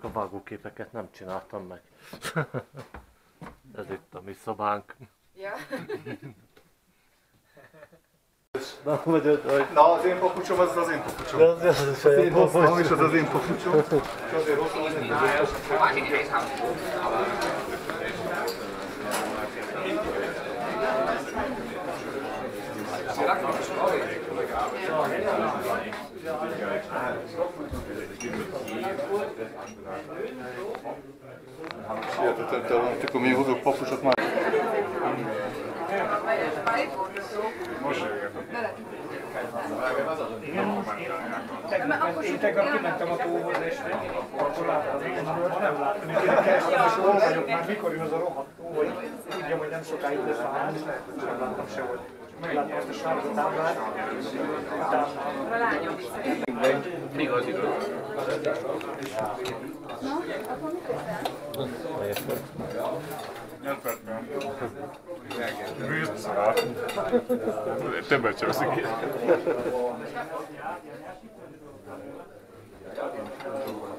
vágóképeket nem csináltam meg. Ez itt a mi szobánk. Ja. Na, vagy vagy... Na, az én papucsom az az én papucsom. De az, az, az, Az én az, hosszom, és az az én papucsom. És azért hosszom, az én papucsom. Hihetetlen te van, akkor mi hozok papucsot már. Most igen, én tegnap kimentem a tóhoz, és akkor láttam, hogy nem láttam, hogy kerestem, és hol vagyok már, mikor jön az a rohadt tó, hogy tudjam, hogy nem sokáig lesz a és nem láttam sehogy. Megláttam azt a sárga táblát, utána A lányom vissza. Igaz, igaz. Nem tettem. Vissza. Többet csúszik ki. Thank